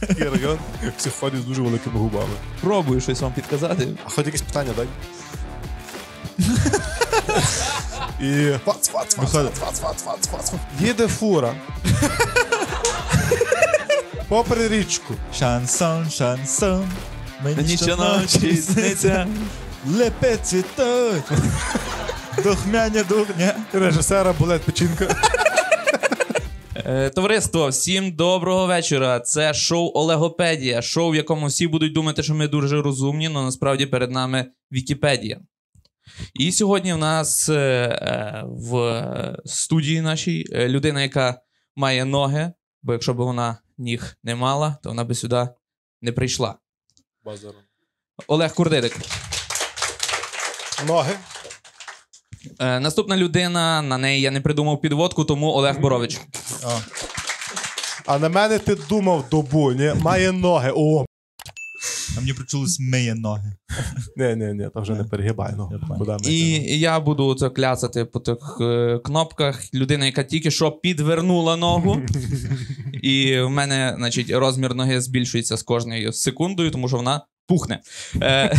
Такий район, всі ходять з дуже великими губами. Пробую щось вам підказати. А хоч якісь питання дай. І фац, фац, фац, фац, фац, фац, фац, фац. Їде фура. Попри річку. Шансон, шансон. Мені щоночі сниться. Лепе цвітуть. Духмяня духня. Режисера болить печінка. Е, Товариство, всім доброго вечора. Це шоу Олегопедія. Шоу, в якому всі будуть думати, що ми дуже розумні, але насправді перед нами Вікіпедія. І сьогодні в нас е, е, в студії нашій людина, яка має ноги, бо якщо б вона ніг не мала, то вона би сюди не прийшла. Олег Курдидик. Ноги. Е, наступна людина, на неї я не придумав підводку, тому Олег Борович. О, А на мене ти думав добу, ні? Має ноги. О, а мені причулись миє ноги. ні, ні, ні, то вже не перегибай. Ну, куди ми І йдемо? я буду це кляцати по тих е, кнопках. Людина, яка тільки що підвернула ногу. І в мене, значить, розмір ноги збільшується з кожною секундою, тому що вона пухне. Е,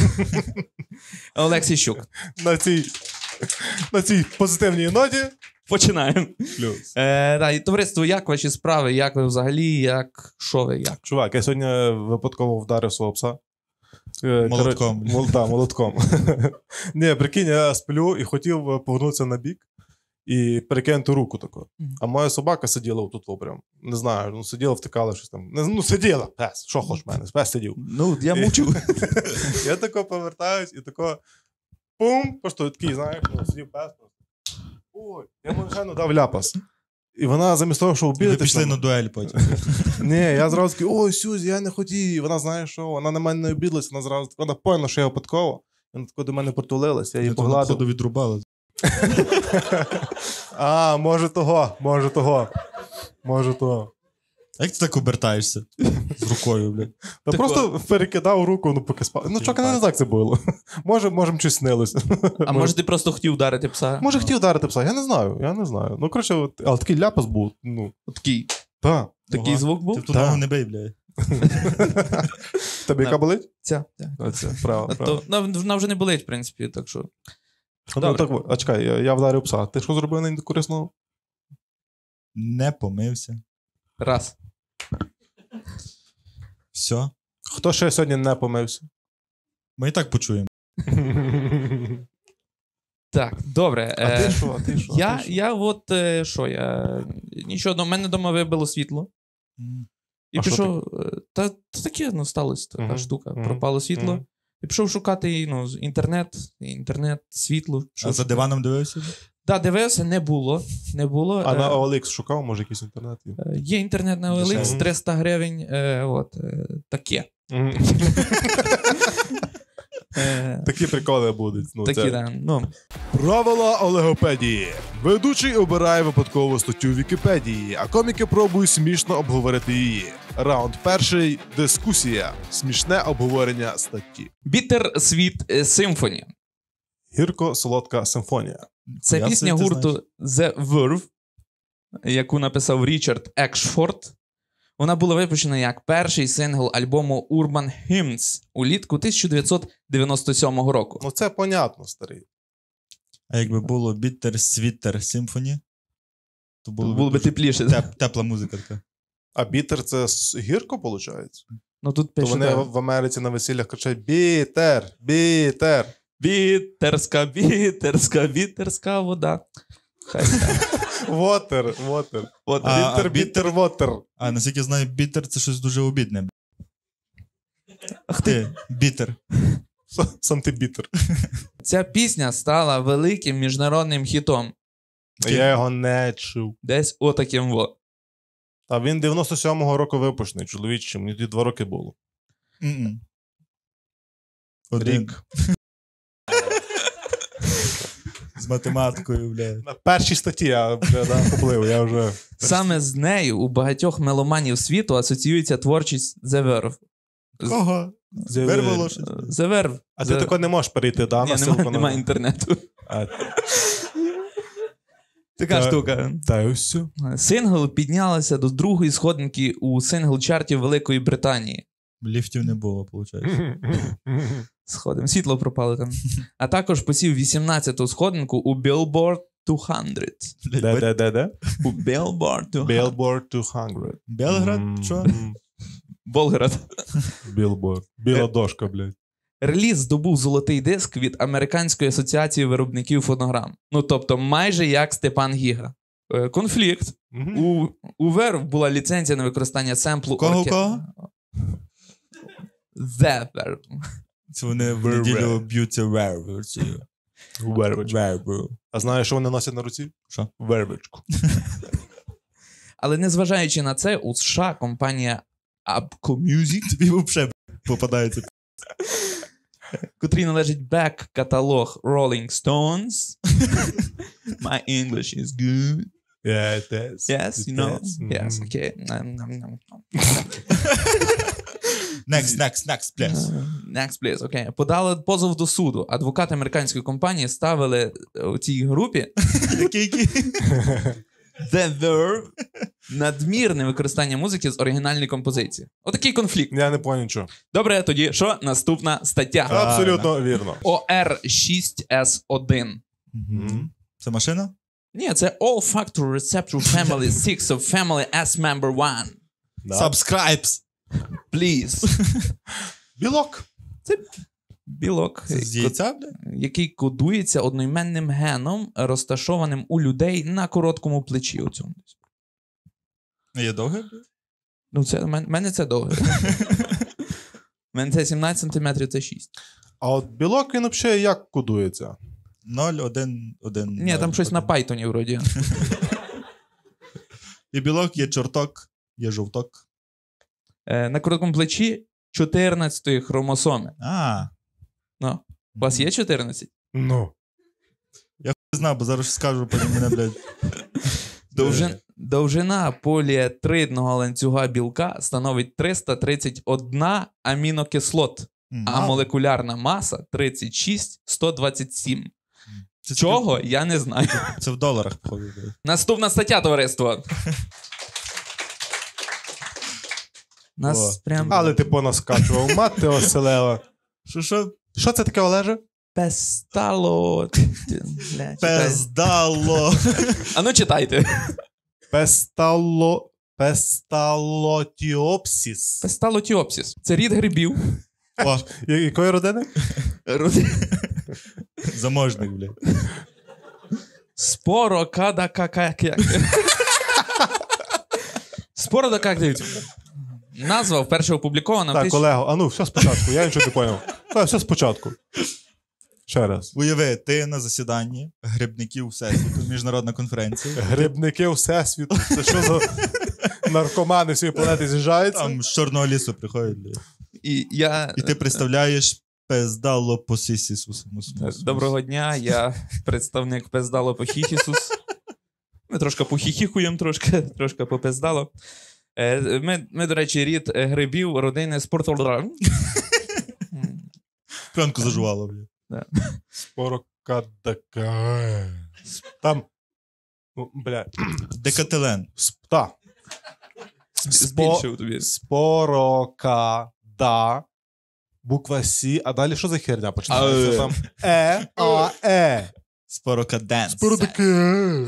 Олексій Щук. на цій, на цій позитивній ноті. Починаємо. Плюс. Е, да, і товариство, як ваші справи? Як ви взагалі? Як що ви? Як? Чувак, я сьогодні випадково вдарив свого пса. Е, Молотком. коротше, Мол, да, молотком. Ні, прикинь, я сплю і хотів повернутися на бік і перекинути руку таку. А моя собака сиділа отут во прям. Не знаю, ну сиділа, втикала щось там. Не, ну, сиділа, пес. Що хочеш в мене? Пес сидів. Ну, я мучу. Я тако повертаюсь і тако пум, просто такий, знаєш, ну, сидів пес. Ой, я йому дав ляпас. І вона замість того, щоб Ви обідати. пішли на дуель потім. Ні, я зразу такий, ой, Сюзі, я не хотів. І вона знає, що вона на мене не обідалась, вона зразу вона поняла, що я випадково. Вона тако до мене притулилась, я її погладив. ходу відрубали. А, може того, може того. Може того. А Як ти так обертаєшся? З рукою, блядь. Та просто перекидав руку, ну поки спав. Ну, чока, не знаю, як це було. Може, може, щось снилося. А може ти просто хотів вдарити пса? Може, хотів вдарити пса, я не знаю, я не знаю. Ну, коротше, от, але такий ляпас був. Ну, Такий, та. такий звук був? в ту ногу не бий, блядь. Тебе яка болить? Ця. вона, вже не болить, в принципі, так що. Ну, так, а чекай, я, я вдарив пса. Ти що зробив на корисного? Не помився. Раз. Все. Хто ще сьогодні не помився? Ми і так почуємо. Так, добре. А е, ти що? А ти що? Я, ти що? я от е, що, я нічого, до мене вдома вибило світло. І А що пішов. е, Та, та таке ну, сталося така Мгм, штука. мгм, Пропало світло. мгм. І пішов шукати ну, з- інтернет, інтернет, світло. Що А за шукати. диваном дивився? Да, дивився, не було. Не було. А Е, на OLX шукав, може, якийсь інтернет? є? е, Є інтернет на OLX, Дешевий. 300 гривень. Е, от, е, таке. Е, Такі приколи будуть. Ну, такі, це... да. Ну, Правила Олегопедії. Ведучий обирає випадкову статтю Вікіпедії, а коміки пробують смішно обговорити її. Раунд перший дискусія. Смішне обговорення статті. Bitter Sweet Symphony. Гірко-солодка симфонія. Це Я пісня гурту The Verve, яку написав Річард Екшфорд. Вона була випущена як перший сингл альбому Urban Hymns улітку 1997 року. Ну це понятно, старий. А якби було Bitter Sweeter Symphony, то було, Було б би тепліше. теп- тепла музика така. А бітер це гірко, виходить? Ну тут То вони да. в в Америці на весіллях кричать бітер, бітер. Бітерська, бітерська, бітерська вода. Хай так. Вотер, вотер. От, А, Бітер, бітер, вотер. А наскільки знаю, бітер це щось дуже обідне. Ах ти, бітер. С- Сам ти бітер. Ця пісня стала великим міжнародним хітом. Я його не чув. Десь отаким во. А він 97-го року випущений, чоловічий, мені тоді два роки було. М-м. Один. Рік. Математикою, бля. На першій статті я вже да, поплив, я вже. Саме з нею у багатьох меломанів світу асоціюється творчість The Verve. Кого? Верва лошадь. The Verve. А ти The- тако не можеш перейти, да, Ні, на немає, ссылку на- немає інтернету. А, Така Та- штука. Та й все. Сингл піднялася до другої сходинки у сингл-чарті Великої Британії. Ліфтів не було, виходить. Сходимо, світло пропало там. А також посів 18-ту сходинку у Billboard 200. Де, де, де, де? У Billboard 200. Billboard 200. Белград? Що? Болград. Billboard. Біла дошка, блядь. Реліз здобув золотий диск від Американської асоціації виробників фонограм. Ну тобто, майже як Степан Гіга. Е, Конфлікт. У, у Verve була ліцензія на використання семплу Кого, орке- кого? The Verve. Це вони в неділю б'ються вервицею. А знаєш, що вони носять на руці? Що? Вервичку. Але незважаючи на це, у США компанія Abco Music, Тобі взагалі попадається. котрій належить бек-каталог Rolling Stones. My English is good. Yeah, it is. Yes, you know. Yes, Mhm. okay. Next, next, next, please. Next, please. Окей. Подали позов до суду. Адвокати американської компанії ставили е, у цій групі? The Verve надмірне використання музики з оригінальної композиції. Отакий конфлікт. Я не поняв нічого. Добре, тоді що? Наступна стаття. Абсолютно вірно. OR6S1. Мгм. Це машина? Ні, це All Factor Receptor Family 6 of Family S Member 1. Да. Subscribes. Please. Білок. Білок, Це з яйця, який кодується одноіменним геном, розташованим у людей на короткому плечі. У цьому. Є довге. Ну, це мене це довго. У мене це 17 см, це 6. А от білок він взагалі як кодується? 0, 1, 1. Ні, там щось на Python вроді. І білок, є чорток, є жовток. Е, На короткому плечі 14 хромосоми. А. Ну, у вас є 14? Ну. Я Не знаю, бо зараз скажу, потім мене, блядь. Довжин, довжина поліетридного ланцюга білка становить 331 амінокислот, а молекулярна маса 36 127. це Чого? Я не знаю. Це в доларах. Наступна стаття, товариство. Нас О, прям Але ти понаскачував, мати оселела. Що, що? Що це таке, Олеже? пестало. Бля, читай. Пездало. А ну читайте. Пестало... Песталотіопсіс. Песталотіопсіс. Це рід грибів. О, Я- Якої родини? заможник, блядь. Спорокадакакак. Спородакак. Назва вперше опублікована Так, колего, а ну, все спочатку, я нічого не поняв. Так, все спочатку. Ще раз. Уяви, ти на засіданні грибників Всесвіту, міжнародна конференція. Грибники Всесвіту. Це що за наркомани всієї планети з'їжджаються? Там з Чорного лісу приходять. І я... І ти представляєш пездало по сісі Доброго дня, я представник Пездало по Похіхісус. Ми трошки похіхікуємо, трошки, трошки попездало. Е, Ми, ми, до речі, рід е, грибів родини спорту. Пленку зажувало, блядь. Спорокадака. Там. Ну, бля. Декателен. Та. Збільшив тобі. Спорокада. Буква Сі, а далі що за херня починається? А, Там Е, А, Е. Спорокаденс. Споротаке.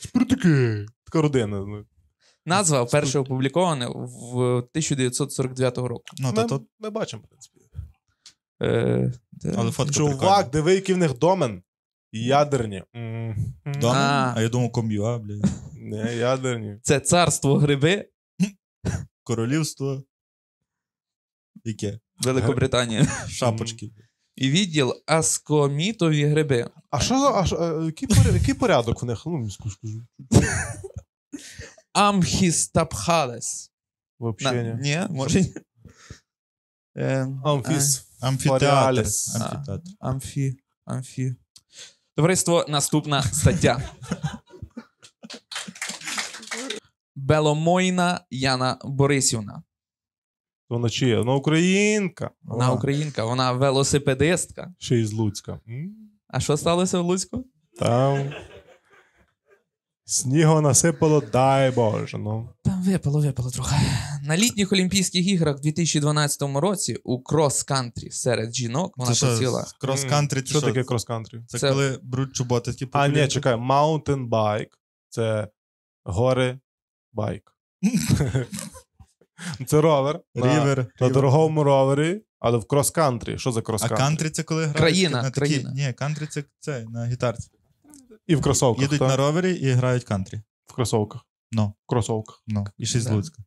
Споротаке. Така родина. Назва вперше опублікована в 1949 року. Ну, то, Ми, то, ми бачимо, в принципі. Е, де? але фотка Чувак, прикольна. диви, який в них домен. Ядерні. М. Дома? А. А я думав, ком'юа, блядь. Не, ядерні. Це царство гриби Королівство. Яке? Великобританії. Шапочки. І відділ аскомітові гриби. А що за. А, що- а, який, порядок, який порядок в них? Ну, скажу. Амхістапхалес. Вообще На- ні. Ні, може. ні. Е, Амфіс. Амфітеатр. Амфітеатр. Амфі. Амфі. Товариство, наступна стаття. Беломоїна Яна Борисівна. Вона чия? Вона українка. Вона українка, вона велосипедистка. Ще й з Луцька. М. А що сталося в Луцьку? Там. Снігу насипало, дай Боже. Ну. Там випало, випало трохи. На літніх Олімпійських іграх у 2012 році у крос-кантрі серед жінок вона Це що, посіла. крос-кантрі? це Що таке крос-кантрі? Це, Це- коли беруть чоботи такі А, ні, чекай, mountain bike – це гори байк. Це ровер. на- Рівер. На дорогому ровері, але в крос-кантрі. Що за А крос-кантрі? кантрі це коли грають Країна, країна. Ні, кантрі це, це на гітарці. І в кросовках. Їдуть та? на ровері і грають кантрі. В кросовках. Ну, В кросовках. ну. І ще з Луцька.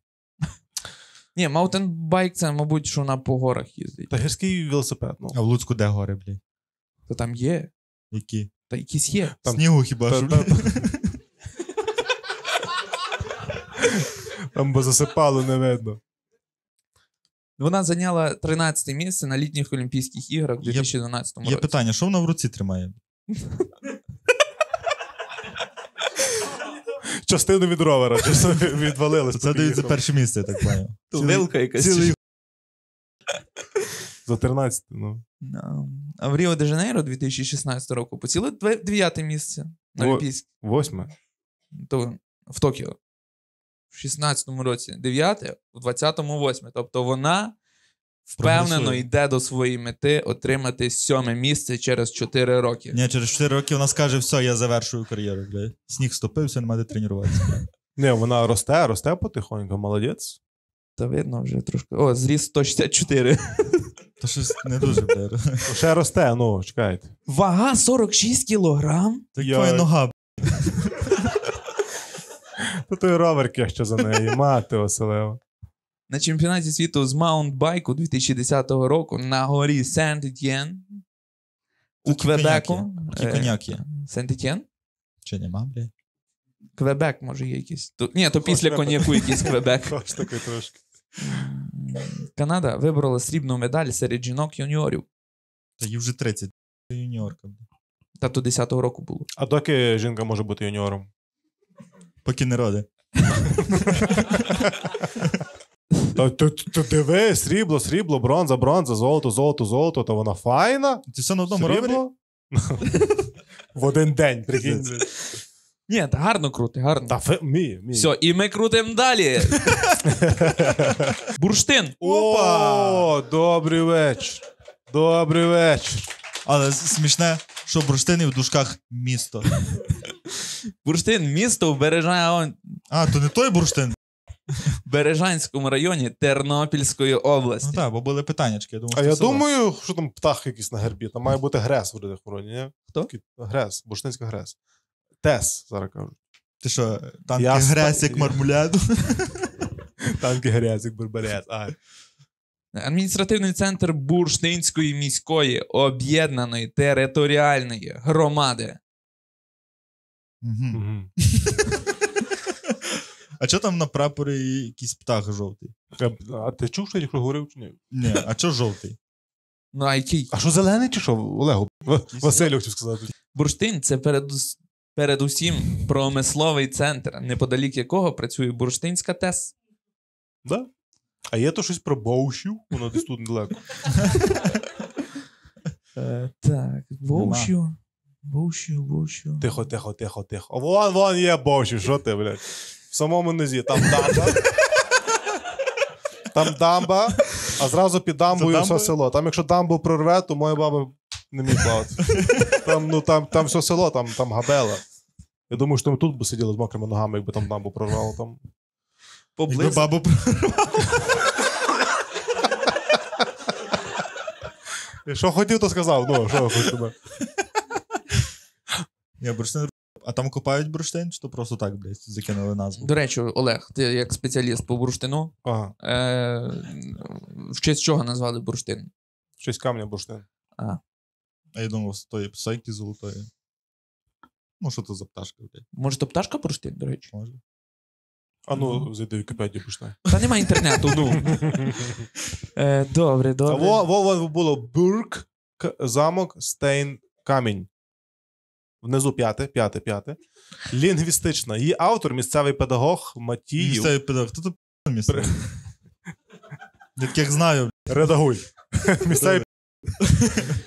Ні, маунтенбайк це, мабуть, що на по горах їздить. Та гірський велосипед. Ну. А в Луцьку де гори, блядь? То там є. Які? Та якісь є. Там- Снігу хіба Та- що? Там би засипало, не видно. Вона зайняла 13 місце на літніх Олімпійських іграх у Є- 2012 Є році. питання, що вона в руці тримає? Частину від ровера, відвалилось. Це дають за перше місце, я так поняв. То якась. За 13, ну. А в Ріо де Жанейро 2016 року поціли 9 місце на Олімпійських. Восьме. То в Токіо. В 16-му році 9, в 20-му 8. Тобто вона впевнено йде до своєї мети отримати сьоме місце через 4 роки. Ні, через 4 роки вона скаже, все, я завершую кар'єру, блядь. Сніг стопився, нема де тренуватися. Ні, вона росте, росте потихоньку, молодець. Та видно вже трошки. О, зріс 164. То щось не дуже, блядь. Ще росте, ну, чекайте. Вага 46 кілограм. Так Я- твоя нога, Та той ровер ще за неї, мати оселева. На чемпіонаті світу з маунтинбайку 2010 року на горі Сент-Етьєн у Такі. Квебеку. Такі Е, коньяк є. Сент-Етьєн? Чи нема, блядь? Квебек, може, є якийсь. То, ні, то Хоч після коньяку якийсь Квебек. Хоч такий трошки. Канада виборола срібну медаль серед жінок юніорів. Та їй вже 30. Це юніорка, блядь. Та то 10-го року було. А доки жінка може бути юніором? Поки не роди. Та ти, ти диви, срібло, срібло, бронза, бронза, золото, золото, золото, то вона файна. Це все на одному ровері? Срібло? В один день, прикинь. Ні, та гарно крути, гарно. Та фе, мій, мій. Все, і ми крутимо далі. Бурштин. О, добрий вечір. Добрий вечір. Але с- смішне, що бурштини в дужках місто. Бурштин місто в Бережа... А, то не той бурштин. Бережанському районі Тернопільської Ну області. так, бо були питаннячки. Я думав, А я село. думаю, що там птах якийсь на гербі. Там має бути грес в вроді, ні? Хто? Грес, бурштинська грес. Тес, зараз кажуть. Ти що, танки Я ста- як мармуляду? Танки грязь, як берберет. Адміністративний центр Бурштинської міської об'єднаної територіальної громади. А що там на прапорі якийсь птах жовтий? А ти чув, що я тільки говорив чи ні? Ні, а що жовтий? Ну, а який? А що зелений чи що? Олегу? Василю хотів сказати. Бурштин це передус... передусім промисловий центр, неподалік якого працює Бурштинська ТЕС. Да? А є то щось про боушів? Воно десь тут недалеко. Е, так, Боушю. Боушю, Боушю. Тихо, тихо, тихо, тихо. Вон, вон є боушів, що ти, блядь? В самому низі. Там дамба. Там дамба, а зразу під дамбою все село. Там, якщо дамбу прорве, то моя баба не міг плавати. Там, ну, там, там все село, там, там габела. Я думаю, що ми тут би сиділи з мокрими ногами, якби там дамбу прорвало. Там. Якби бабу Що хотів, то сказав. Ну, що я А там копають бурштин, чи то просто так, блядь, закинули назву? До речі, Олег, ти як спеціаліст по бурштину, Ага. е... в честь чого назвали бурштин? Щось камня бурштин. А я думав, з тої псайки золотої. Ну, що то за пташка, блядь, Може, то пташка бурштин, до речі? може. А ну, зайди в Вікіпедію бурштин. Та нема інтернету, ну. Е, добре, А добре. во, во, во було Бурк, К- замок, Стейн, камінь. Внизу п'яте, п'яте, п'яте. Лінгвістична. Її автор, місцевий педагог Матіїв. Місцевий педагог. Хто тут місцевий? Яких знаю, Редагуй. Місцевий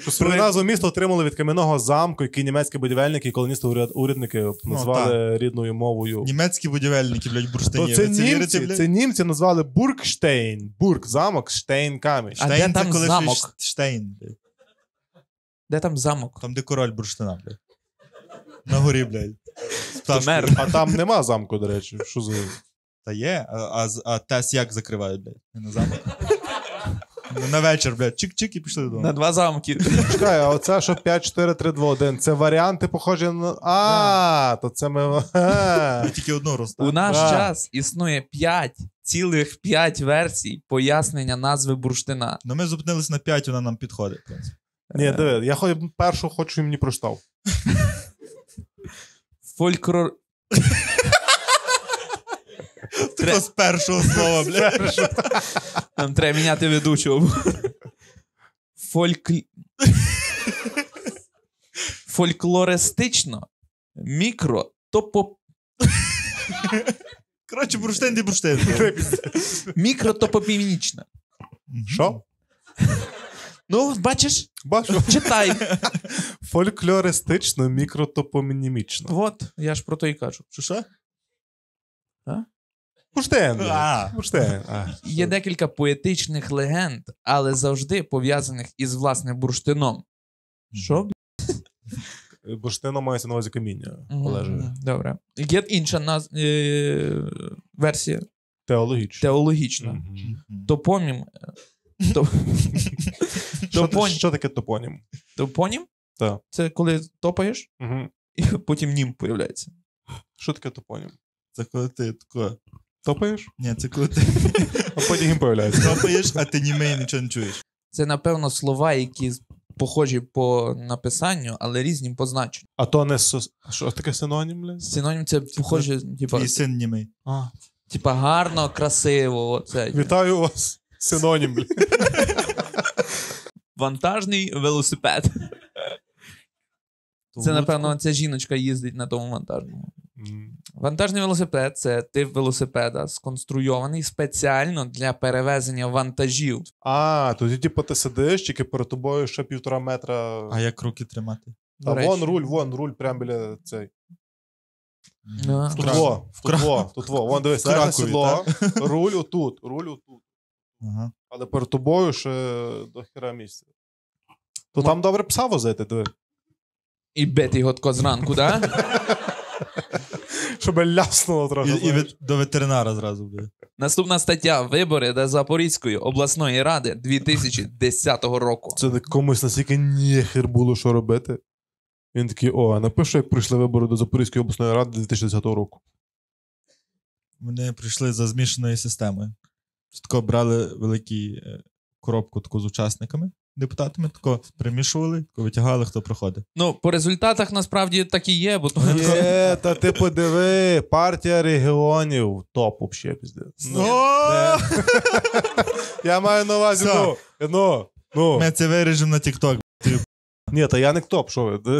Свою назву місто отримали від кам'яного замку, який німецькі будівельники і колоністи-урядники назвали рідною мовою. Німецькі будівельники, блядь, То це німці, це німці назвали Бургштейн. Бург, замок, Штейн, камінь. Де Штейн це там замок? Штейн. Де там замок? Там, де король бурштина, блядь. На горі, блядь. З пташкою. А там нема замку, до речі. Що за. Та є, а, а, а тес як закривають, блядь? Не на замок. Ну, На вечір, блядь, чик-чик і пішли додому. На два замки. Чекай, а оце, що 5, 4, 3, 2, 1, це варіанти похожі на. А, то це ми. Ага. Тільки одну роз. У наш Да. час існує 5, цілих 5 версій пояснення назви бурштина. Ну ми зупинились на 5, вона нам підходить. в принципі. Ні, диви, я хоч першу хочу і мені прочитав. Фольклор... Тако з першого слова, блядь. Нам треба міняти ведучого. Фольк... Фольклористично, мікро, топо... Коротше, бурштин де бурштин. мікротопопівнічна. Що? Ну, бачиш, Бачу. читай. Фольклористично, мікротопонімічно. От, я ж про то і кажу. Що що? А. А. Є декілька поетичних легенд, але завжди пов'язаних із власне бурштином. Що? Бурштино мається на увазі каміння. Мгм, Олеже. Добре. Є інша наз... е... версія Теологічно. теологічна. Мгм. Топонім. е, то- Що, Топонім. що таке топонім? Топонім? Так. Це коли топаєш, Угу. і потім нім появляється. Що таке топонім? Це коли ти тако. Топаєш, Ні, це коли ти а потім їм появляється. топаєш, а ти німей нічого не чуєш. Це, напевно, слова, які з- похожі по написанню, але різні по значенню. А то не сос... Що таке синонім, бля? Синонім це похоже, типа, Твій син німей. А. типа гарно, красиво. Оце. Вітаю вас. Синонім, бля. Вантажний велосипед. Це, напевно, ця жіночка їздить на тому вантажному. Вантажний велосипед це тип велосипеда, сконструйований спеціально для перевезення вантажів. А, тоді, типу, ти сидиш, тільки перед тобою ще півтора метра. А як руки тримати? Та речі. вон руль, вон руль, прямо біля цей. Тут во, тут во, тут во. Вон дивись, сідло, руль отут, руль отут. Ага. Але перед тобою ще до хіра місця. То Мо- там добре пса возити, диви. І бити його тако зранку, да? Щоб ляснуло трохи. І, і знаєш. до ветеринара зразу буде. Наступна стаття Вибори до Запорізької обласної ради 2010 року. Це комусь настільки ніхер було, що робити. Він такий: о, а напишу, як прийшли вибори до Запорізької обласної ради 2010 року. Вони прийшли за змішаною системою. Тако брали великі е, коробку таку з учасниками, депутатами, тако примішували, тако витягали, хто проходить. Ну, по результатах насправді так і є, бо Є, та ти подиви, партія регіонів топ вообще піздець. Ну, Я маю на увазі, ну, ну, ну. Ми це виріжемо на TikTok. Ні, та я не топ, що ви.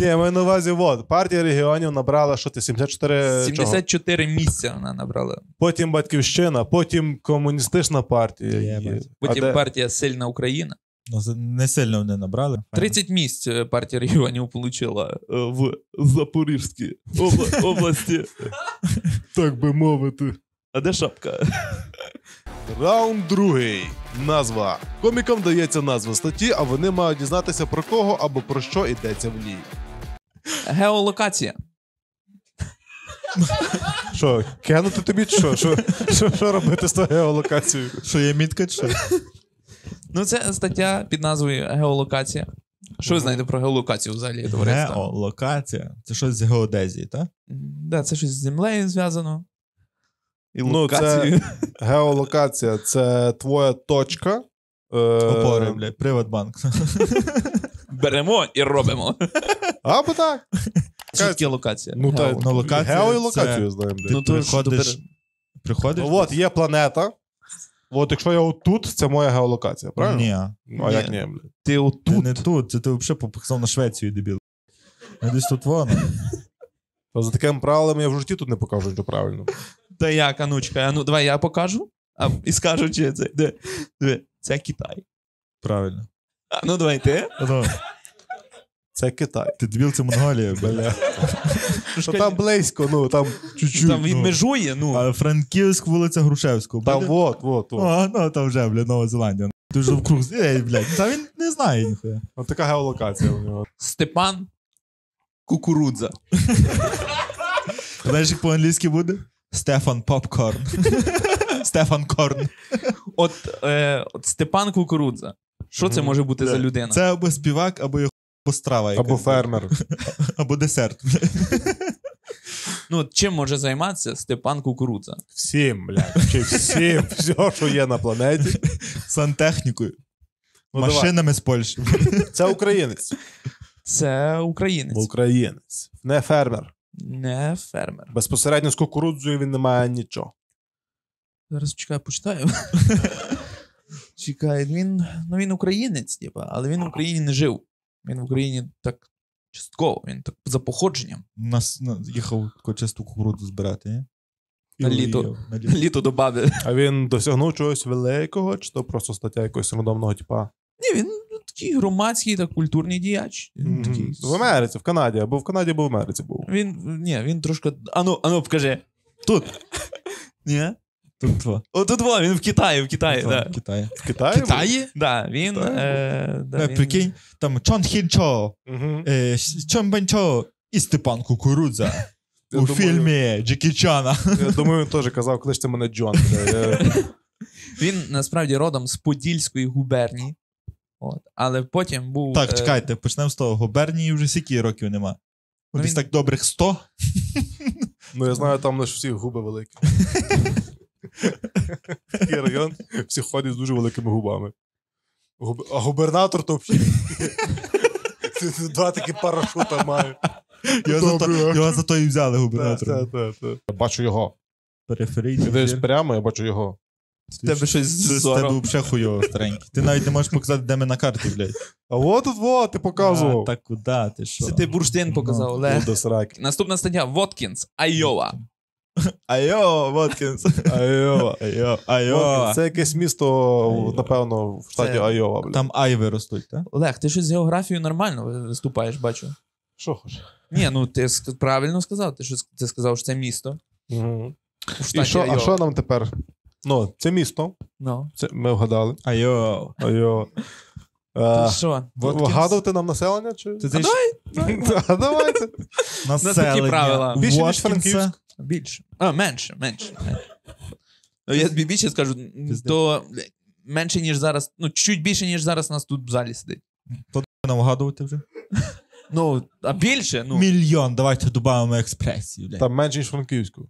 Ні, я маю на увазі, от, партія регіонів набрала, що ти, 74 чого? 74 місця вона набрала. Потім Батьківщина, потім комуністична партія. Є, є. бачу. А Потім де- партія Сильна Україна. Ну, це не сильно вони набрали. 30 місць е, партія регіонів отримала в Запорізькій обла- області. Так би мовити. А де шапка? Раунд другий. Назва. Комікам дається назва статті, а вони мають дізнатися про кого або про що йдеться в ній. Геолокація. Що, кинути тобі чи що? Що, що, що робити з твоєю геолокацією? Що є мітка, чи що? Ну, це стаття під назвою Геолокація. Що ви знаєте про геолокацію взагалі, товариство? Геолокація. Це щось з геодезії, так? Да, це щось з землею зв'язано. І Ну, локацією. Геолокація це твоя точка. Е, Опори, блядь, Приватбанк. Беремо і робимо. Або так. Що локація? Ну, та, Гео- ну, локація Гео і це- знаємо. Ну, то приходиш, приходиш. Ну, от є планета. От якщо я отут, це моя геолокація, правильно? Ні. Ну, а Ні. як ні, блядь? Ти Ти отут. не тут, це ти взагалі пописав на Швецію, дебіл. Я десь тут воно. За такими правилами я в житті тут не покажу, що правильно. Та як, анучка? А ну давай я покажу. А, і скажу, чи це. Де, де, це Китай. Правильно. Ну, давай ти. Ну, Це Китай. ти дебіл, це Монголія, бля. Та там близько, ну там чуть-чуть. Там він ну. межує, ну. А Франківськ, вулиця Грушевського. Там Буде? вот, вот, вот. О, ну там вже, бля, Нова Зеландія. Ти вже вкруг. Ей, блядь, та він не знає ніхуя. От така геолокація у нього. Степан Кукурудза. Знаєш, як по-англійськи буде? Стефан Попкорн. Стефан Корн. От, е, от Степан Кукурудза. Що це може бути за людина? Це або співак, або його якась. Або фермер. Або десерт. Ну, от чим може займатися Степан Кукурудза? Всім, блядь. Чи всім, все, що є на планеті. Сантехнікою. Ну, давай. Машинами з Польщі. Це українець. Це українець, Українець. Не фермер. Не фермер. Безпосередньо з кукурудзою він не має нічого. Зараз чекай, почитаю. Чекай, він. Ну він українець, типа, але він в Україні не жив. Він в Україні так частково, він так за походженням. Нас на- їхав таку чисту кукурудзу збирати, ні? На літо. На літо. Літо до баби. А він досягнув чогось великого, чи то просто стаття якогось рандомного типа? Ні, він такий громадський та культурний діяч. Він такий... В Америці, в Канаді, або в Канаді, або в Америці був. Він, ні, він трошки. Ану, ану, покажи. Тут. Ні? Тут два. О, тут во, він в Китаї, в Китаї, Там, так. в Китаї. В Китаї? Китаї? Да, він. Китаї? Е, да, Е, він... Прикинь, там Чон Хін Чо, Угу. е, Чон Бен Чо і Степан Кукурудза. Я У думаю- фільмі Джекі Чана. Я думаю, він теж казав, кличте мене Джон. Я- Він насправді родом з Подільської губернії. От. Але потім був. Так, е, чекайте, почнемо з того. Губернії вже скільки років нема. Ну, Десь він- так добрих 100. Ну, я знаю, там лише всіх губи великі. Такий район, всі ходять з дуже великими губами. Губ- А губернатор то взагалі. Два такі парашута має. Його зато, його зато і взяли. Я бачу його. Периферійний. Ти прямо, я бачу його. В тебе щось З тебе зором. взагалі хуйово старенький. Ти навіть не можеш показати, де ми на карті, блядь. А от тут во, ти показував. А, Та куди ти що? Це ти бурштин показав, Ну, Олег. Ну, до сраки. Наступна стаття Воткінс, Айова. Айо, Воткінс. Айова. Айо, айо. Це якесь місто, напевно, в штаті Це- Айова. Там айви ростуть, так? Олег, ти щось з географією нормально виступаєш, бачу. Що хочеш? Ні, ну ти ск- правильно сказав. Ти що ти сказав, що це місто. Угу. У І що, а Айова. що нам тепер? Ну, це місто. Ну. Це ми вгадали. Айо. Айова. Ти Е, що? Воткінс. Вгадувати нам населення? Чи? Ти А знаєш, давай. А, Давайте. населення. правила. Більше, ніж. Франківськ. Більше. А, менше, менше. Ну, Я тобі більше скажу, то менше, ніж зараз, ну, чуть більше, ніж зараз нас тут в залі сидить. То Нам вгадувати вже? Ну, а більше, ну, Мільйон, давайте додамо експресію. блядь. Там менше, ніж Франківську.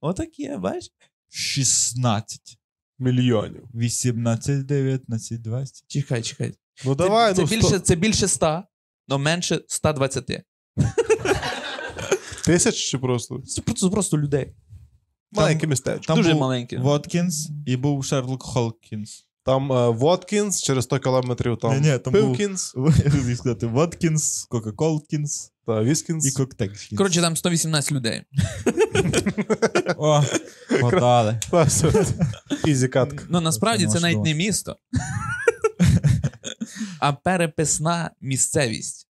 отаке, бачиш? 16, Мільйонів. 18, 19, 20. Чекай, чекай. Ну давай, це, ну це, більше, це більше 100, але менше 120. тисяч чи просто? Це просто, просто людей. Маленьке містечко. Там Дуже був маленьке. Воткінс і був Шерлок Холкінс. Там е, Воткінс, через 100 кілометрів там, Ні-ні, там був- Пивкінс, Я хотів сказати Воткінс, Кока-Колкінс та Віскінс. і Коктейлькінс. Коротше, там 118 людей. О, подали. Та, все. Ізі катка. Ну, насправді Це це навіть не місто, а переписна місцевість.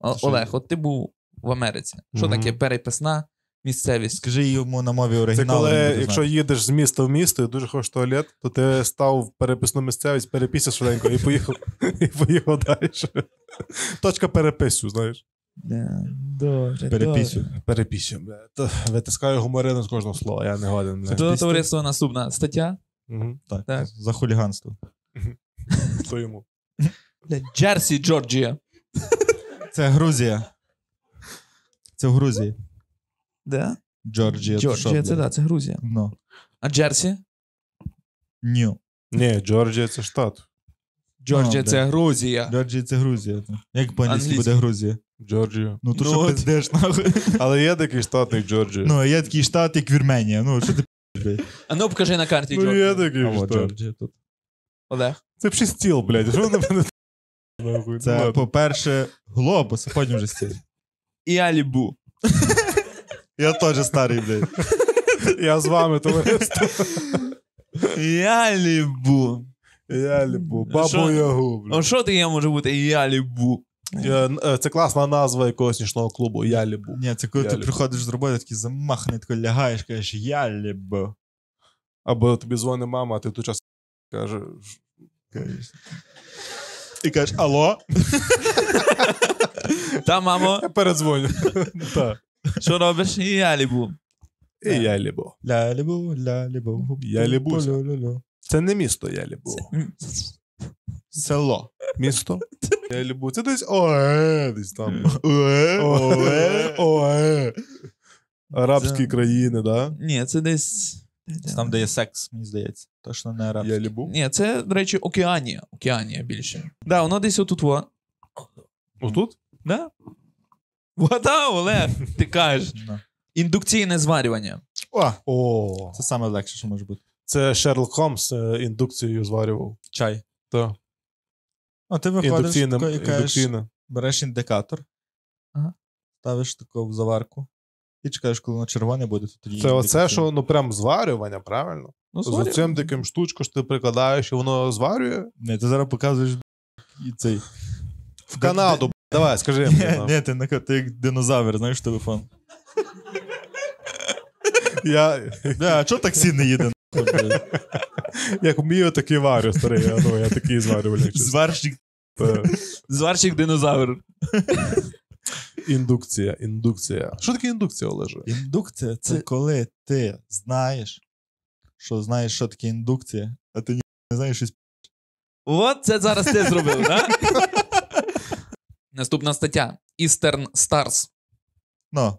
О- що? Олег, от ти був в Америці. Що Мгм. таке переписна місцевість? Скажи йому на мові Це оригіналу. коли, якщо їдеш з міста в місто і дуже хочеш туалет, то ти став в переписну місцевість, перепісив швиденько і поїхав, і поїхав далі. Точка перепису, знаєш. Да, Добре, Переписю. Перепісю. бля. Витискаю гуморину з кожного слова, я не годен. бля. До товариства наступна стаття. Мгм. Так, Так. за хуліганство. То йому. Джерсі, Джорджія. Це Грузія. Це в Грузії. Да? Джорджія. Джорджія, це да, це Грузія. Ну. А Джерсі? Нью. Ні, Джорджія це штат. Джорджія, бля. це Грузія. Джорджія це Грузія. Як по-англійськи буде Грузія? Джорджія. Ну то Ну, що от. пиздеш, нахуй. Але є такий штат, як Джорджія. Ну, є такий штат, як Вірменія. Ну, що ти? А ну покажи на карті Ну, є такий А штат. Джорджія тут. Олег. Це взагалі стіл, блядь. Що на мене? Це, ну по-перше, глобус, а потім вже стіль. І Алібу. Я теж старий, блядь. Я з вами, товариство. І Алібу. Я лібу. Бабу Ягу. бля. О, що таке може бути? Я лібу. Е, Це класна назва якогось нічного клубу. Я лібу. Ні, це коли Я ти приходиш з роботи, такий замаханий, такий лягаєш, кажеш, я лібо. Або тобі дзвонить мама, а ти в той час кажеш. Кажеш. І кажеш, алло? Та, мамо, Я передзвоню. Так. Що робиш? Я лібу. І я лібу. Ля лібу, ля лібу. Я лібуся. Лю-лю-лю. Це не місто я лібу. Село. Місто. Я лібу. Це десь ОЕ, десь там. Уе, ОЕ, ОЕ. Арабські Це- країни, да? Ні, це десь. Це Там, де є секс, мені здається. Точно не Я арабський. лібу. Ні, це, до речі, Океанія. Океанія більше. Да, воно десь отут. Во. Отут? Да? Вода, Олег, ти кажеш. Індукційне зварювання. О, О. Це саме легше, що може бути. Це Шерлок Холмс е, індукцією зварював. Чай. То. О, ти виходиш тако і кажеш, береш індикатор, Ага. ставиш таку в заварку і чекаєш, коли воно червоне буде, то тоді. Це оце, що ну прям зварювання, правильно? Ну, З цим таким штучку, що ти прикладаєш, і воно зварює. Ні, ти зараз показуєш і цей. В Канаду. Давай, скажи мені. Ні, ні, ти, на- ти як динозавр, знаєш телефон. Я Да, а чого таксі не їде? нахуй, блядь? як вмію, так і варю, старий. Я, ну, я такий зварювальник. чесно. Зварщик. Зварщик динозавр. Індукція, індукція. Що таке індукція, Олеже? Індукція це Це- коли ти знаєш, що знаєш, що таке індукція, а ти ні- не знаєш щось. От це зараз ти зробив, так? Наступна стаття. Eastern Stars. Ну.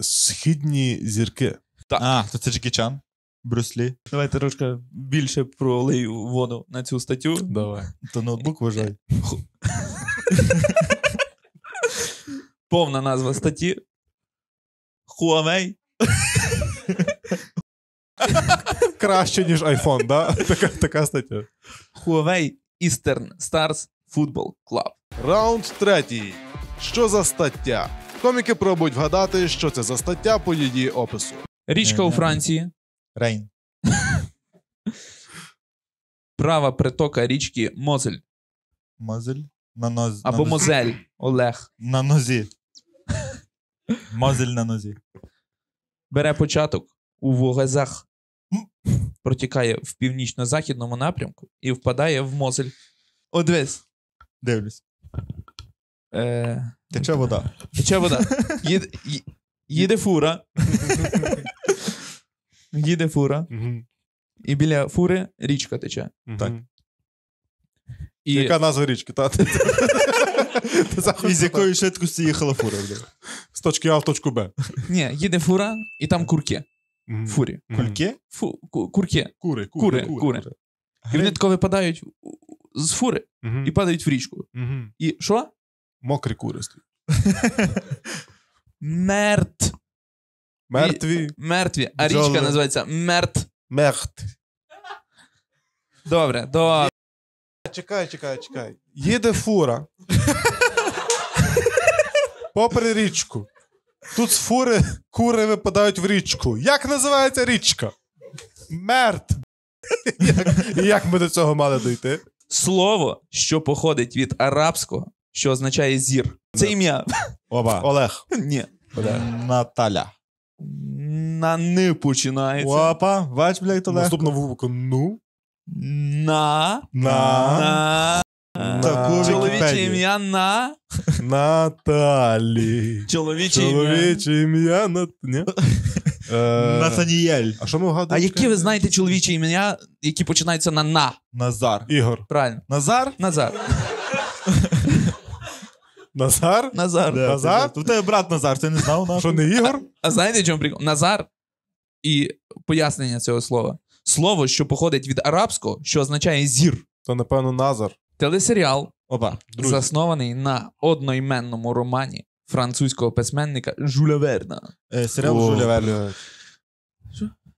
Східні зірки. Так. А, то це Джекі Чан, Брюслі, Давайте трошки більше пролию воду на цю статтю. Давай. то ноутбук вважай. Повна назва статті. Huawei. Краще, ніж iPhone, да? Така, така стаття. Huawei Eastern Stars Football Club. Раунд третій. Що за стаття? Коміки пробують вгадати, що це за стаття по її опису. Річка у Франції. Рейн. Права притока річки Мозель. Мозель. На нозі. Або на нозі. Мозель. Олег. На нозі. Мозель на нозі. Бере початок у Вогезах. Протікає в північно-західному напрямку і впадає в Мозель. О, дивись. Дивлюсь. Е, Тече вода. Тече вода. Їде, їде фура. Їде фура. І біля фури річка тече. Так. І Яка назва річки? Та? Ти І з якої швидкості їхала фура. З точки А в точку Б. ні, їде фура, і там курки. Фурі. Кульки? Фу, курки. Кури, Кури, кури. І вони тако випадають з фури і падають в річку. І що? Мокрі кури стоять. Мерт. Мертві. Мертві. А річка називається Мерт. Мехт. Добре, добре. Чекай, чекай, чекай. Їде фура. Попри річку. Тут з фури кури випадають в річку. Як називається річка? Мерт. Як, як ми до цього мали дійти? Слово, що походить від арабського, що означає зір. Це ім'я. Оба. Олег. Ні. Наталя. На ни починається. Опа, бач, блядь, то легко. Наступна буква. Ну. На. На. На. Чоловіче ім'я на. Наталі. Чоловіче ім'я. Чоловіче ім'я на... Ні? Е, Натаніель. А що ми А які ви знаєте чоловічі ім'я, які починаються на на? Назар. Ігор. Правильно. Назар? Назар. Назар? Назар. Да, Назар? ти- У тебе брат Назар, ти не знав нахуй? Що не Ігор? А знаєте, в чому прикол? Назар і пояснення цього слова. Слово, що походить від арабського, що означає зір. То, напевно, Назар. Телесеріал, Опа. Друзі. заснований на одноіменному романі французького письменника Жюля Верна. Е, серіал О, Жюля Верн. блядь.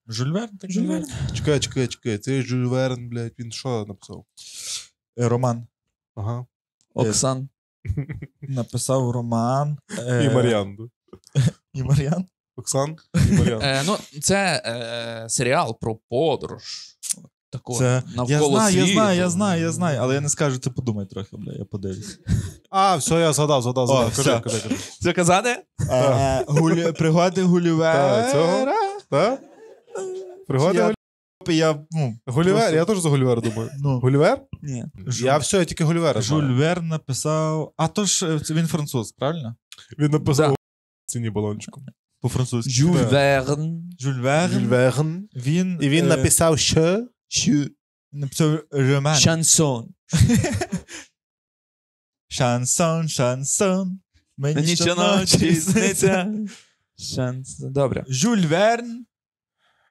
Жюль Верн? Так Жюль Верн. Чекай, чекай, чекай. Цей Жюль Верн, блядь, він що написав? Е, Роман. Ага. Оксан. Написав роман. е, І Мар'ян. І Мар'ян. Оксан і. Е, ну, це е, серіал про подорож. Такого Це... Я навколо знаю, я знаю, я знаю, я знаю, але я не скажу, це подумай трохи, бля, я подивлюсь. А, все, я згадав, згадав, згадав. О, Кажи, все. кажи, кажи. Це казати? Е, Гулі... Пригоди Гулівера. Та, цього? Так? Пригоди Я- Я, ну, Гулівер? просто- Я теж за Гулівера думаю. ну, Гулівер? Ні. Жуль- Я все, я тільки Гулівера. знаю. Жюль Верн написав. А то ж е, він француз, правильно? Він написав Да. ціні балончиком. По-французьки. Жюль Верн. Жюль Верн. Жюль Верн. Він, І він е, написав, що? написав роман. Шансон. Шансон, шансон. Мені Мені щоночі сниться. Шансон. Добре. Жюль Верн.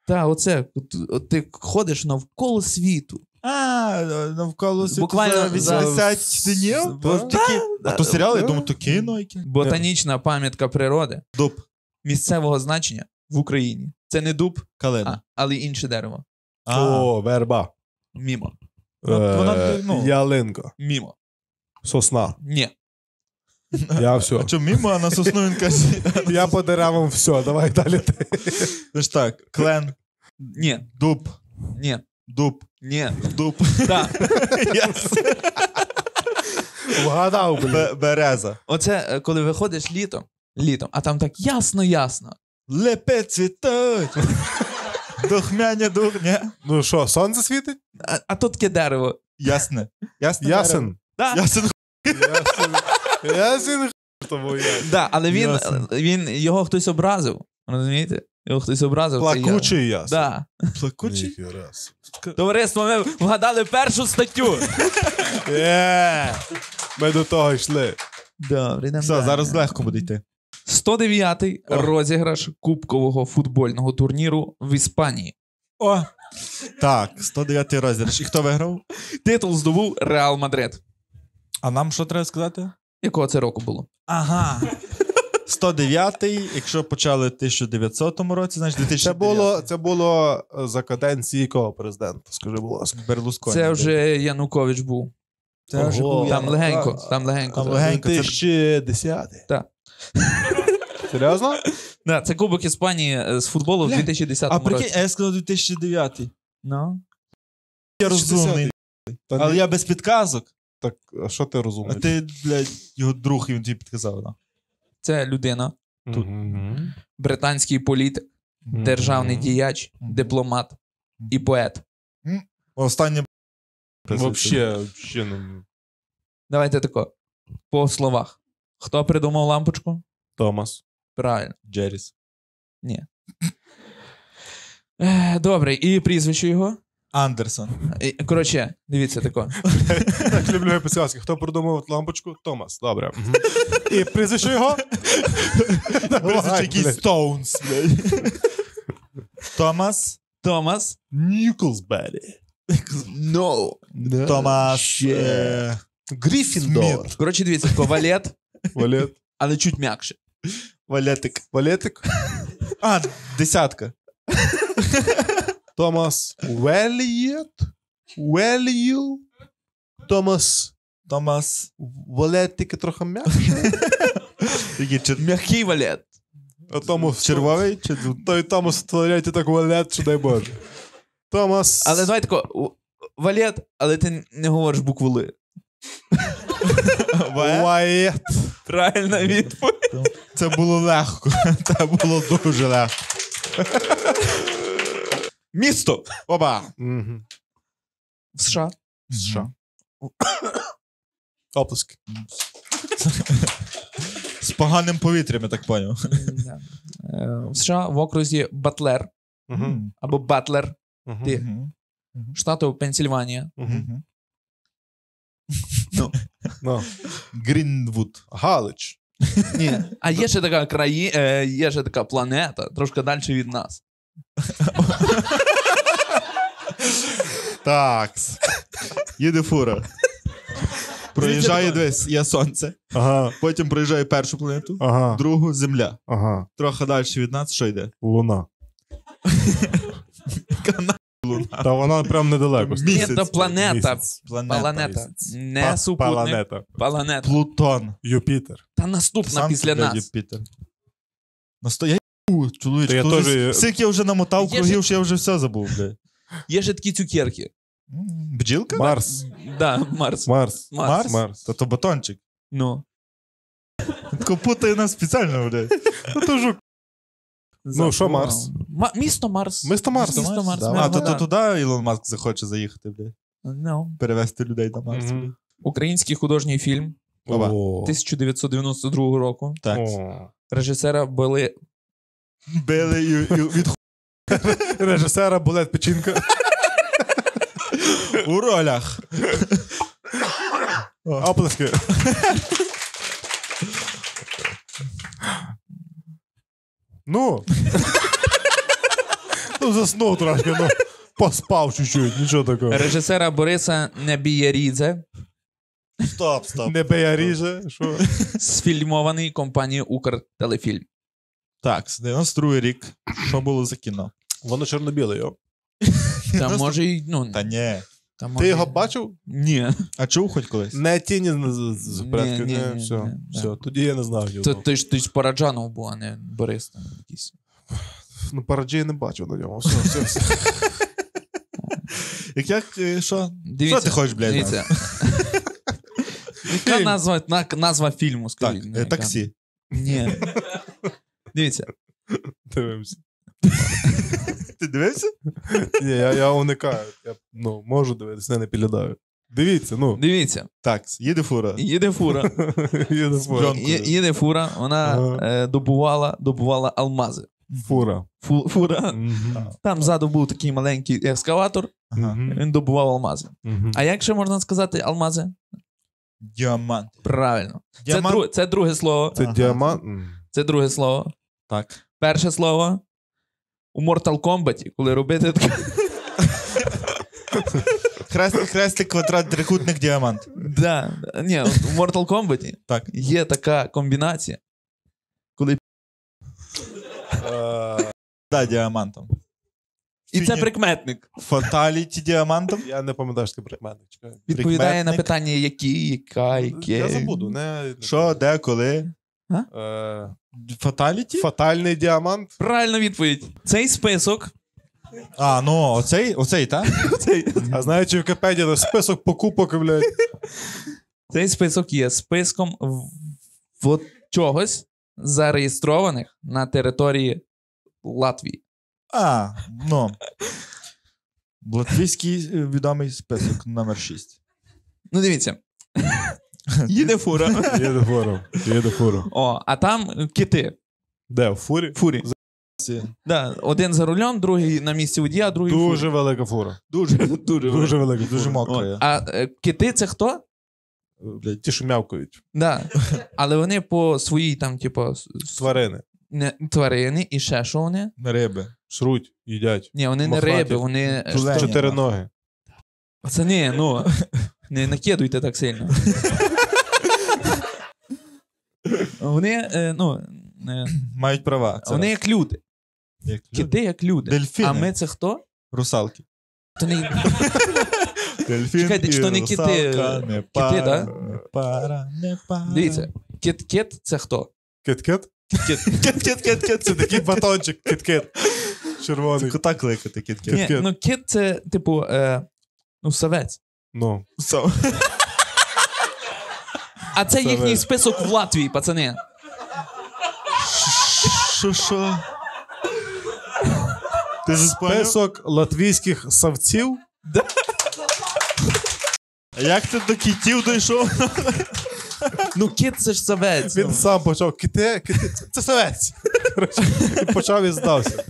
Так, оце. От, от ти ходиш навколо світу. А, навколо світу Буквально за за- 80 днів. Да. Такі- А то серіал, я думаю, то кіно яке. Ботанічна пам'ятка природи Дуб. місцевого значення в Україні. Це не дуб, а, Калина. але інше дерево. А, О, верба. Мімо. Ну, вона, Е, ну- Ялинка. Мімо. Сосна. Ні. Я все. А що, мимо, а на сосну він каже. Я по деревам все, давай далі ти. Це ж так, клен, Ні. дуб, Ні. Дуб, Ні. дуб. Так. Вгадав, блін. Береза. Оце е, коли виходиш літом, літом, а там так ясно-ясно. Лепе цвітуть. Духмяня духня. Ну що, сонце світить? А, а тут таке дерево. Ясне. Ясне Ясен. Да, Ясен. Ясен. Ясен. Тому я. да, але він, Ясно. він, його хтось образив. Розумієте? Його хтось образив. Плакучий ясен. Да. Плакучий. Раз. Товариство, ми вгадали першу статтю. Є. Ми до того йшли. Добре, Все, далі. зараз легко буде йти. 109-й розіграш кубкового футбольного турніру в Іспанії. О! Так, 109 розіграш. І хто виграв? Титул здобув Реал Мадрид. А нам що треба сказати? Якого це року було? Ага. 109-й, якщо почали в 1900 році, значить 2009. Це було, це було за каденції якого президента, скажи, будь ласка. Берлусконі. Це вже Янукович був. Це вже був Там Ян- легенько, там легенько. Там легенько. це- 2010. Так. Серйозно? Да, це Кубок Іспанії е, з футболу в Бля, 2010 А прикинь, році. а я сказав 2009. Ну. Я розумний. Та Але я без підказок. Так, а що ти А розумієш? ти, блядь, його друг, і він тобі підказав. Да? Це людина, тут. Мгм. британський політик, Мгм. державний діяч, дипломат і поет. Останнє. Вообще, вообще не. Давайте тако. По словах. Хто придумав лампочку? Томас. Правильно. Джеріс. Е, Добре, і прізвище його. Андерсон. Коротше, дивіться тако. Так люблю підсказки. Хто придумав лампочку? Томас. Добре. І прізвище його? Якийсь. Стоунс. Томас. Томас. Ніколсбері. No. Томас. Ще. е, Гріфіндор. Коротше, дивіться, тако, валет, Валет. але чуть м'якше. Валетик. Валетик. А, десятка. Томас Велієт. Велію. Томас Томас. Валетики трохи м'якше. М'який валет. А Томас червовий чи Той Томас в так валет, що дай Боже. Томас. Але давай тако, валет, але ти не говориш букву Л. Ваєт. Правильна відповідь. Це було легко. Це було дуже легко. Місто. Оба. Мгм. В США. США. Оплески. З поганим повітрям, я так поняв. Да. Е, В США в окрузі Батлер Мгм. або Батлер Мгм. Ти. Мгм. штату Пенсільванія. Мгм. Мгм. Ну. Грінвуд. Галич. Ні. А є ще така краї... е, є ще така планета, трошки далі від нас. Такс. Їде фура. Проїжджає десь, є сонце. Ага. Потім проїжджає першу планету, Ага. другу земля. Ага. Трохи далі від нас, що йде? Луна. Канал Луна. Та вона прям недалеко. Ні, то планета. Місяць. Планета. Планета. Не Па- супутник. Планета. Планета. Плутон. Юпітер. Та наступна Сам після нас. Юпітер. Насто... Та я теж- скільки я вже намотав Є кругів, що я вже все забув, блядь. Є ще такі цукерки. М, Бджілка? Марс. Да, Марс. Марс. Марс. Марс. Та то батончик. Ну. Тако путає нас спеціально, блядь. Ну, то жук. Ну, що Марс? Ма- місто Марс. Місто Марс. Місто Марс. Да. ми А, то, то туди Ілон Маск захоче заїхати, блядь. Ну. Перевезти людей на Марс. Мгм. блядь. Український художній фільм Оба. О. 1992 року. Так. О. Режисера були Били і, і від Режисера Булет Печінка. у ролях. Оплески. Ну. Ну, заснув трошки, ну. Поспав чуть-чуть, нічого такого. режисера Бориса Небієрідзе, Стоп, стоп. Не бея ріже, що? сфільмований компанією Укртелефільм. Так, 92 рік. Що було за кіно? Воно чорно-біле, йо. Та може й. Ну, Та ні. та може Ти його бачив? Ні. А чув хоч колись? Не тіні з- з з Ні, ні, не, ні, все, ні, все. Тоді я не знав його. То, ти ж ти ж Параджанов був, а не Борис там якийсь. Ну, Параджі не бачив на ньому. Все, все, все. Як як е, що? Дивіться, Що ти хочеш, блядь? Дивіться. Яка Фільм. назва, на- назва фільму, Так, скажіть? е, мені, яка? таксі. Ні. Дивіться, Дивимося. Ти дивився? Ні, я, я уникаю. Я ну, можу дивитися, не, підглядаю. Дивіться, ну. дивіться. Так, їде фура. Їде фура. Їде фура. Їде фура, вона Ага. е, добувала, добувала алмази. Фура. Фу, фура. Мгм. Там ззаду був такий маленький екскаватор. Мгм. він добував алмази. Мгм. А як ще можна сказати алмази? Діамант. Правильно. Це, Діамант. дру, це друге слово. Це Ага. діамант. Це друге слово. Так. Перше слово. У Mortal Kombat, коли робити таке. Хрестик, хрестик, квадрат, трикутник, діамант. Да. Ні, от у Mortal Kombat Так. є така комбінація. Е, Да, діамантом. І це Фіні- прикметник. Фаталіті діамантом. Я не пам'ятаю, що це прикметник. Чекай. Відповідає на Прикметник. питання, які, яка, яке. Я забуду. Не, Що, де, коли? Е, Фаталіті? фатальний діамант. Правильна відповідь. Цей список. А, ну, оцей, оцей, так? Цей, А знаючи Вікіпедія, то список покупок, блядь. цей список є списком в, в чогось зареєстрованих на території Латвії. А, ну. Латвійський е, відомий список номер 6. Ну, дивіться. Їде фура. Їде фуру. Їде фуру. О, а там кити. Де? В фурі? Фурі. Да, один за рулем, другий на місці водія, а другий Дуже фурі. велика фура. дуже, дуже, Дуже велика Дуже. О. А е, кити це хто? Блядь, ті, що мявкають. Да. Але вони по своїй там, типу, с- Тварини. не, тварини і ще що вони? Риби. Шруть, їдять. Ні, вони не Мохнаті. риби, вони. е, Тулені. Чотири ноги. Пацани, ну, не накидуйте так сильно. Вони, е, ну, е, Мають права. Це вони раз. як люди. Як люди. Кити як люди. Дельфіни. А ми це хто? Русалки. То не... Дельфін Чекайте, і що не кити, русалка, не кити, пара, да? Не пара, не пара. Дивіться, кит-кит це хто? Кит-кит? Кит. Кит-кит-кит-кит. Це такий батончик, кит-кит. Червоний. Кота кликати, кит-кит. Ні, Кит-кит. ну кит це, типу, е, ну, савець. Ну. Со- А це їхній список в Латвії, пацани. Що, що? Ти ж? Список латвійських савців. А як ти до кітів дійшов? Ну, кит це ж савець. Він сам почав кити, кити. Це савець. І почав і здався.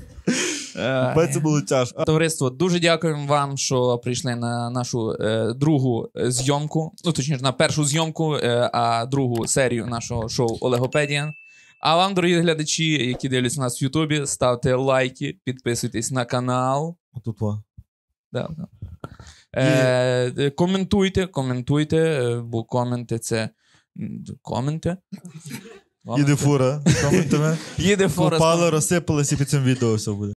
Е, Бо це було тяжко. Товариство, дуже дякуємо вам, що прийшли на нашу е, другу е, зйомку. Ну, точніше, на першу зйомку, е, а другу серію нашого шоу Олегопедія. А вам, дорогі глядачі, які дивляться нас в Ютубі, ставте лайки, підписуйтесь на канал. Отут во. Да, да. Е, е, коментуйте, коментуйте, е, бо коменти це. м, Коменти. Їде фура. Коментами. Їде Форест. Упало, розсипалось і під цим відео все буде.